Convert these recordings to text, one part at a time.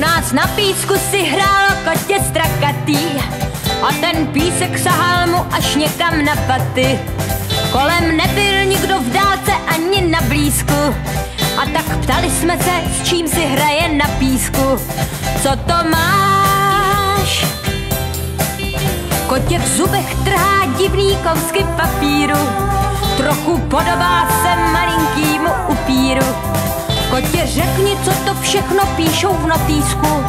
Nás na písku si hrálo kotě strakatý a ten písek sahal mu až někam na paty. Kolem nebyl nikdo v dálce ani na blízku a tak ptali jsme se, s čím si hraje na písku. Co to máš? Kotě v zubech trhá divný kousky papíru, trochu podobá se malinkýmu upíru. Kotě řekni, co to všechno píšou v notýsku,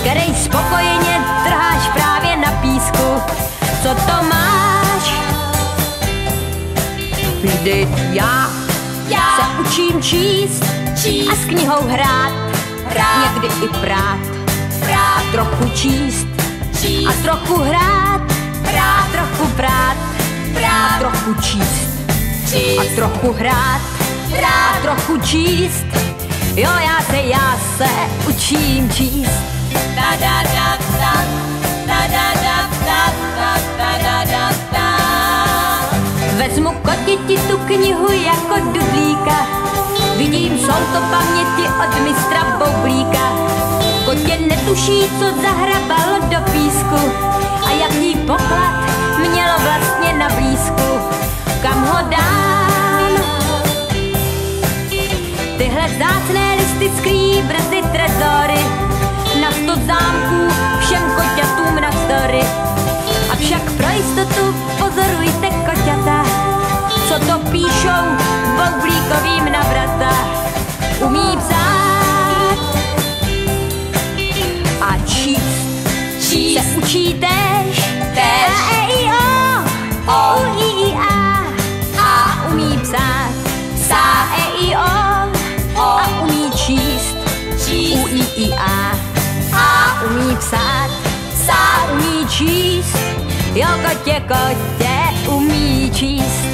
který spokojeně trháš právě na písku. Co to máš? Vždyť já, Já se učím číst, Číst. a s knihou hrát, Hrát. někdy i prát, Prát, trochu číst číst, a trochu hrát, Hrát. a trochu prát, a prát, trochu číst a číst, trochu hrát, a Hrát. trochu číst. Jo, já se, já se učím číst. da da da da, da da da da da da da da da. Vezmu kotiti tu knihu jako dudlíka, vidím, jsou to paměti od mistra Boublíka. Kotě netuší, co zahrabalo do písku učí též. Též. A, e, i, o, O. u, i, i, a. A umí psát. Psát. A, e, i, o. O. A umí číst. U, číst, i, i, a. a, Umí psát. psát, Umí číst. Jo, kotě, kotě, umí číst.